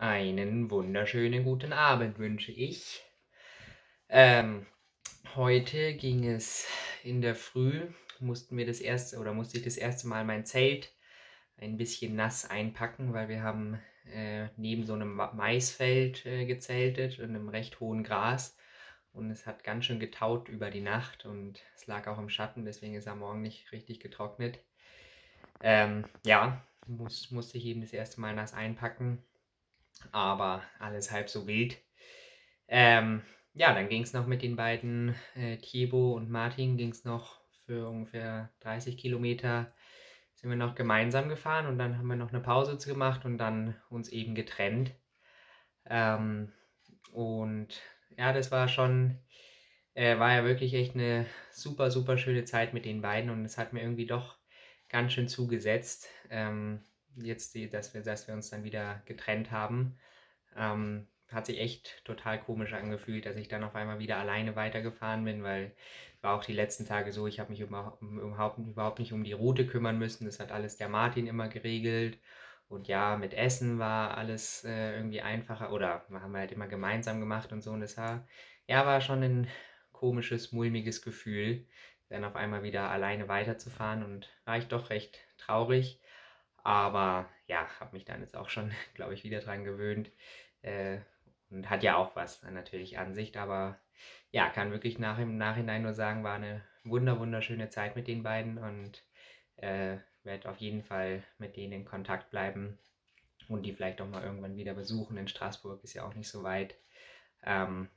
Einen wunderschönen guten Abend wünsche ich. Ähm, heute ging es in der Früh, mussten wir das erste oder musste ich das erste Mal mein Zelt ein bisschen nass einpacken, weil wir haben äh, neben so einem Maisfeld äh, gezeltet und einem recht hohen Gras und es hat ganz schön getaut über die Nacht und es lag auch im Schatten, deswegen ist am Morgen nicht richtig getrocknet. Ähm, ja, muss, musste ich eben das erste Mal nass einpacken aber alles halb so wild. Ähm, ja, dann ging es noch mit den beiden, äh, Thiebo und Martin, ging es noch für ungefähr 30 Kilometer, sind wir noch gemeinsam gefahren und dann haben wir noch eine Pause gemacht und dann uns eben getrennt. Ähm, und ja, das war schon, äh, war ja wirklich echt eine super, super schöne Zeit mit den beiden und es hat mir irgendwie doch ganz schön zugesetzt. Ähm, jetzt, die, dass, wir, dass wir uns dann wieder getrennt haben, ähm, hat sich echt total komisch angefühlt, dass ich dann auf einmal wieder alleine weitergefahren bin, weil war auch die letzten Tage so, ich habe mich überhaupt, überhaupt nicht um die Route kümmern müssen. Das hat alles der Martin immer geregelt. Und ja, mit Essen war alles äh, irgendwie einfacher oder haben wir halt immer gemeinsam gemacht und so. Und das war, ja, war schon ein komisches, mulmiges Gefühl, dann auf einmal wieder alleine weiterzufahren und war ich doch recht traurig. Aber ja, habe mich dann jetzt auch schon, glaube ich, wieder dran gewöhnt. Äh, und hat ja auch was natürlich Ansicht, aber ja, kann wirklich nach, im Nachhinein nur sagen, war eine wunder, wunderschöne Zeit mit den beiden und äh, werde auf jeden Fall mit denen in Kontakt bleiben und die vielleicht auch mal irgendwann wieder besuchen. In Straßburg ist ja auch nicht so weit. Ähm,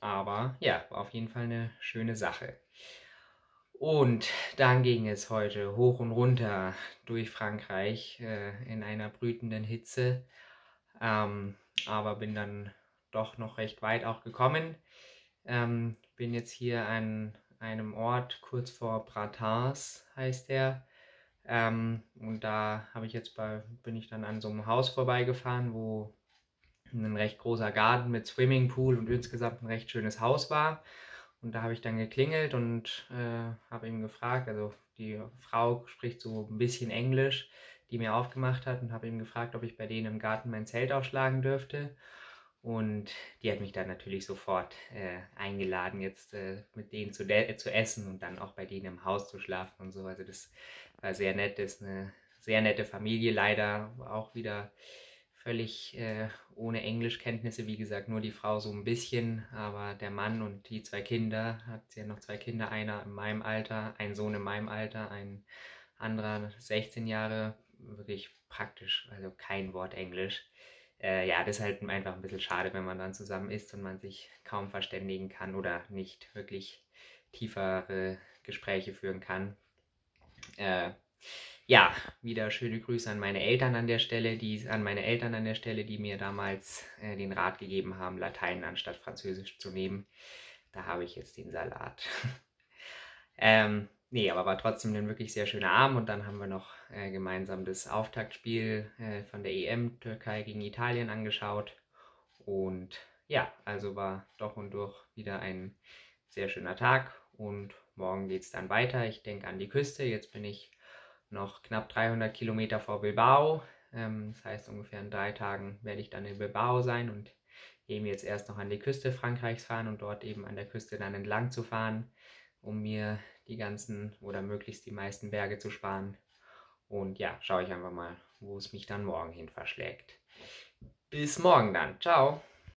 aber ja, war auf jeden Fall eine schöne Sache. Und dann ging es heute hoch und runter durch Frankreich äh, in einer brütenden Hitze. Ähm, aber bin dann doch noch recht weit auch gekommen. Ähm, bin jetzt hier an einem Ort kurz vor Bratins, heißt der. Ähm, und da habe ich jetzt bei, bin ich dann an so einem Haus vorbeigefahren, wo ein recht großer Garten mit Swimmingpool und insgesamt ein recht schönes Haus war. Und da habe ich dann geklingelt und äh, habe ihn gefragt, also die Frau spricht so ein bisschen Englisch, die mir aufgemacht hat und habe ihn gefragt, ob ich bei denen im Garten mein Zelt aufschlagen dürfte. Und die hat mich dann natürlich sofort äh, eingeladen, jetzt äh, mit denen zu, zu essen und dann auch bei denen im Haus zu schlafen und so. Also das war sehr nett, das ist eine sehr nette Familie, leider auch wieder völlig äh, ohne Englischkenntnisse, wie gesagt, nur die Frau so ein bisschen, aber der Mann und die zwei Kinder, hat sie ja noch zwei Kinder, einer in meinem Alter, ein Sohn in meinem Alter, ein anderer 16 Jahre, wirklich praktisch, also kein Wort Englisch. Äh, ja, das ist halt einfach ein bisschen schade, wenn man dann zusammen ist und man sich kaum verständigen kann oder nicht wirklich tiefere Gespräche führen kann. Äh, ja, wieder schöne Grüße an meine Eltern an der Stelle, die an meine Eltern an der Stelle, die mir damals äh, den Rat gegeben haben, Latein anstatt Französisch zu nehmen. Da habe ich jetzt den Salat. ähm, nee, aber war trotzdem ein wirklich sehr schöner Abend und dann haben wir noch äh, gemeinsam das Auftaktspiel äh, von der EM Türkei gegen Italien angeschaut. Und ja, also war doch und durch wieder ein sehr schöner Tag und morgen geht es dann weiter. Ich denke an die Küste. Jetzt bin ich noch knapp 300 Kilometer vor Bilbao. Ähm, das heißt, ungefähr in drei Tagen werde ich dann in Bilbao sein und eben jetzt erst noch an die Küste Frankreichs fahren und dort eben an der Küste dann entlang zu fahren, um mir die ganzen oder möglichst die meisten Berge zu sparen. Und ja, schaue ich einfach mal, wo es mich dann morgen hin verschlägt. Bis morgen dann. Ciao.